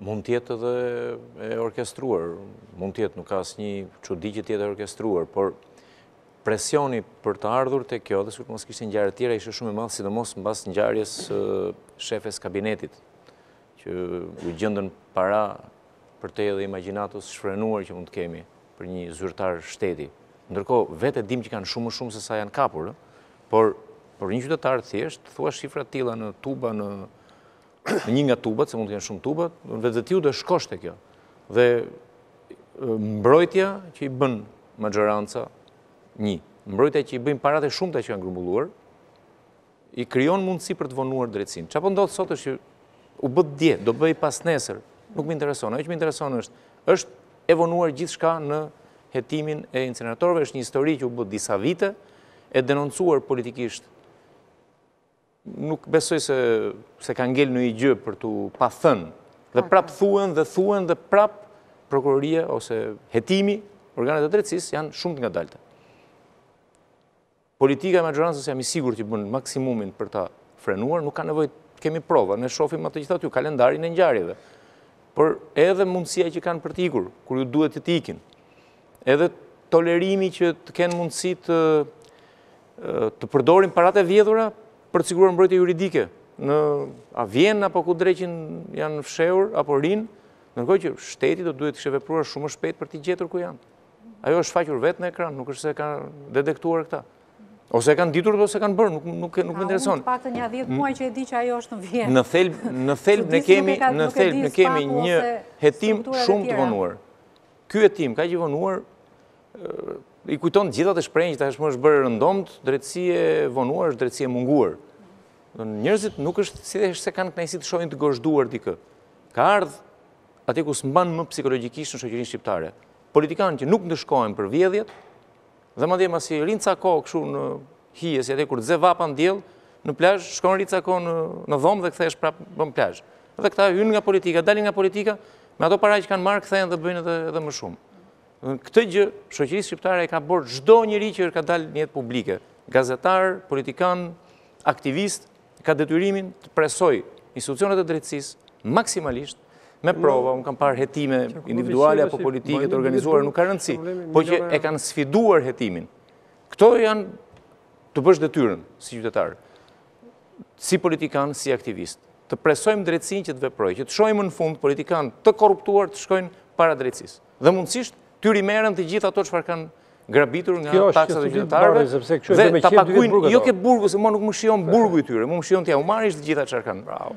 Mund të jetë edhe e orkestruar, mund të jetë, nuk ka asnjë çudi që të jetë e orkestruar, por presioni për të ardhur te kjo, dhe sikur të mos kishte ngjarje të tjera, ishte shumë i madh, sidomos mbas ngjarjes së shefes së kabinetit, që u gjendën para përtej edhe imagjinatës së shfrenuar që mund të kemi për një zyrtar shteti. Ndërkohë, vetë e dim që kanë shumë më shumë se sa janë kapur, por për një qytetar të thjeshtë, thua shifra të tilla në tuba, në në një nga tubat, se mund të kenë shumë tubat, vetvetiu do shkosh te kjo. Dhe mbrojtja që i bën maxhoranca një, mbrojtja që i bëjnë paratë e shumta që janë grumbulluar, i krijon mundësi për të vonuar drejtësinë. Ça po ndodh sot është që u bë dje, do bëhej pasnesër, nuk më intereson. Ajo që më intereson është, është e vonuar gjithçka në hetimin e inceneratorëve, është një histori që u bë disa vite, e denoncuar politikisht Nuk besoj se se ka ngel ndonjë gjë për t'u, pa thënë. Dhe prapë thuhen dhe thuhen dhe prapë prokuroria ose hetimi, organet e drejtësisë janë shumë të ngadalta. Politika e maxhorancës jam i sigurt që bën maksimumin për ta frenuar, nuk ka nevojë të kemi prova, ne shofim atë gjithashtu kalendarin e ngjarjeve, por edhe mundësia që kanë për të ikur, kur u duhet të ikin, edhe tolerimi që të kenë mundësi të Të përdorin paratë e vjedhura për të siguruar mbrojtje juridike në a, Vjenë apo ku dreqin janë fshehur apo rrinë, ndërkohë që shteti do duhet të kishte vepruar shumë më shpejt për t'i gjetur ku janë. Ajo është shfaqur vetë në ekran, nuk është se e kanë detektuar këta. Ose e kanë ditur dhe ose kanë bërë, nuk, nuk, nuk më intereson. Ka gati një dhjetë muaj që e di që ajo është në Vjenë. Në thelb, në thelb ne kemi, në thelb ne kemi një hetim shumë të vonuar. Ky hetim kaq i vonuar I kujton të gjithëve atë shprehje që tashmë është bërë e rëndomtë, drejtësi e vonuar është drejtësi e munguar. Njerëzit nuk është si se kanë kënaqësi të shohin të gozhduar dikë. Ka ardhur atje ku s'mban më psikologjikisht në shoqërinë shqiptare. Politikanë që nuk ndëshkohen për vjedhjet, dhe madje mbasi rrinë ca kohë kështu në hije, si atje kur të zë vapa në diell, në plazh, shkon rri ca kohë në, në dhomë dhe kthehesh prapë në plazh. Dhe këta hyjnë nga politika, dalin nga politika, me ato para që kanë marrë, kthehen dhe bëjnë edhe, edhe më shumë. Këtë gjë, shoqërisë shqiptare ia ka borxh çdo njeri që ka dalë në jetë publike. Gazetar, politikan, aktivist, ka detyrimin të presojë institucionet e drejtësisë maksimalisht me prova, unë kam parë hetime individuale apo politike të organizuara, nuk ka rëndësi, po që e kanë sfiduar hetimin. Këto janë të bësh detyrën si qytetar, si politikan, si aktivist. Të presojmë drejtësinë që të veprojë, që të shohim në fund politikanë të korruptuar të shkojnë para drejtësisë. Dhe mundësisht, t'u rimerren të gjitha ato çfarë kanë grabitur nga taksat e qytetarëve, dhe të pakuin, jo ke burgu, se mua nuk më shijon burgu i tyre, mua më shijon t'jua marrësh të gjitha që farë kanë.